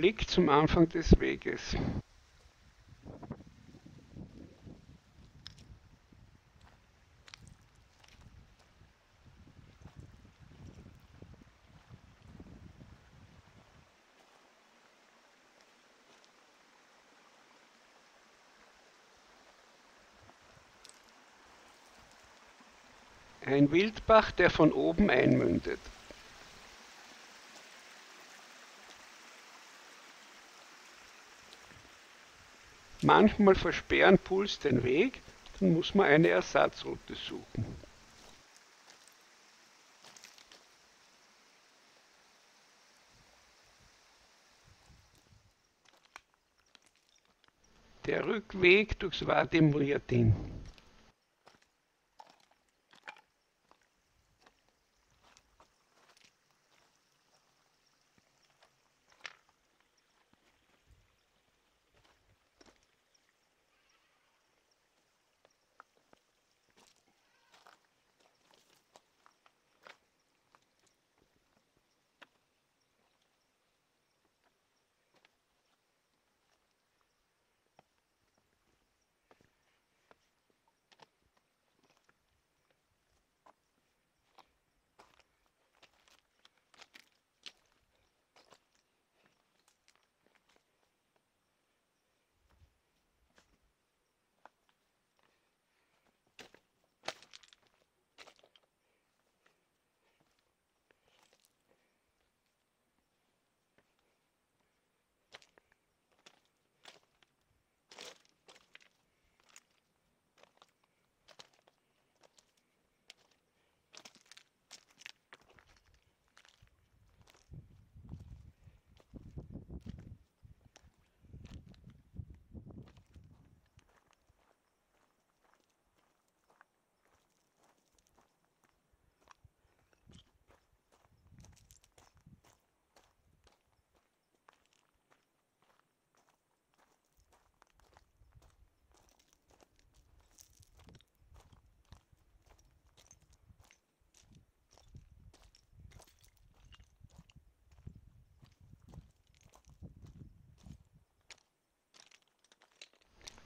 Blick zum Anfang des Weges. Ein Wildbach, der von oben einmündet. Manchmal versperren Puls den Weg, dann muss man eine Ersatzroute suchen. Der Rückweg durchs Wadi Muriatin.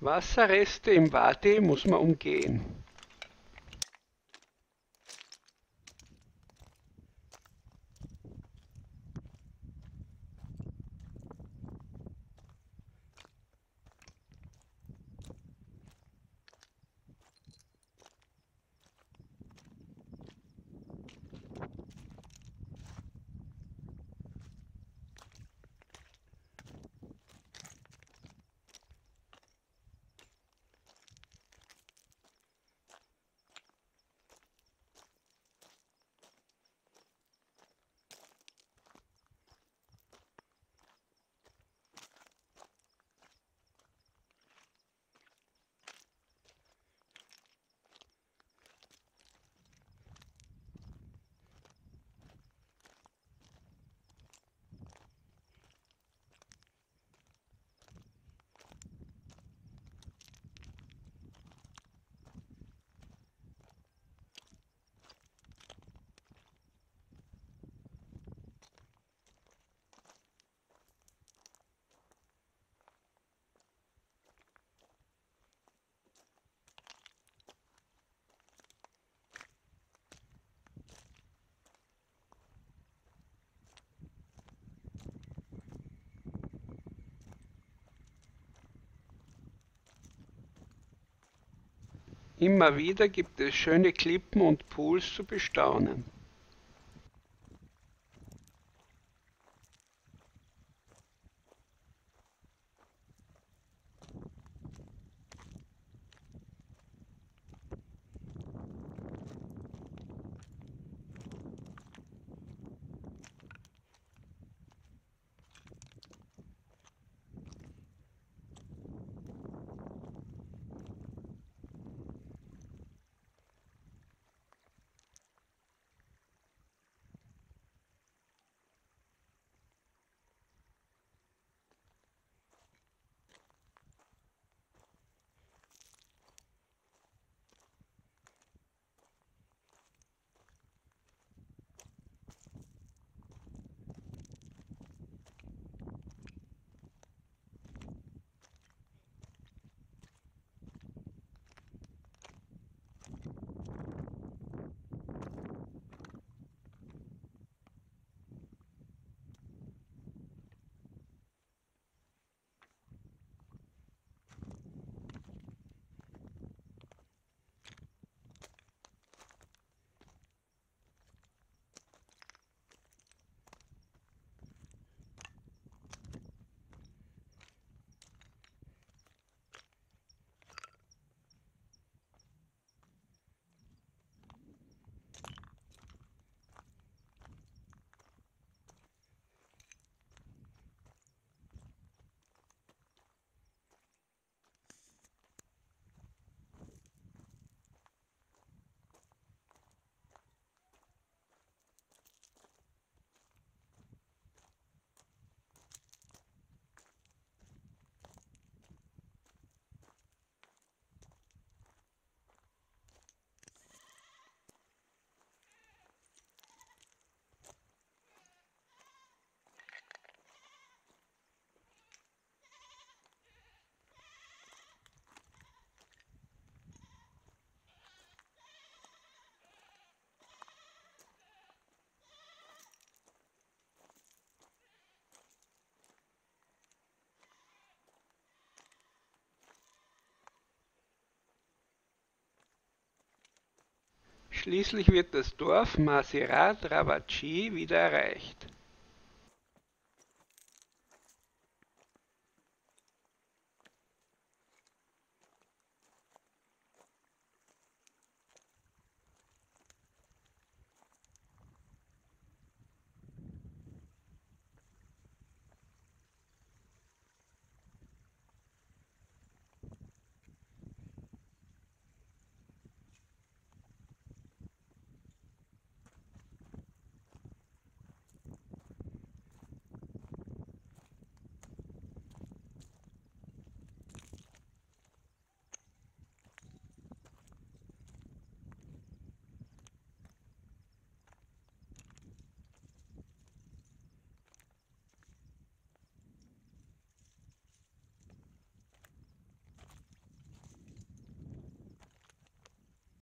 Wasserreste im Wadi muss man umgehen. Immer wieder gibt es schöne Klippen und Pools zu bestaunen. Schließlich wird das Dorf Maserat Ravachi wieder erreicht.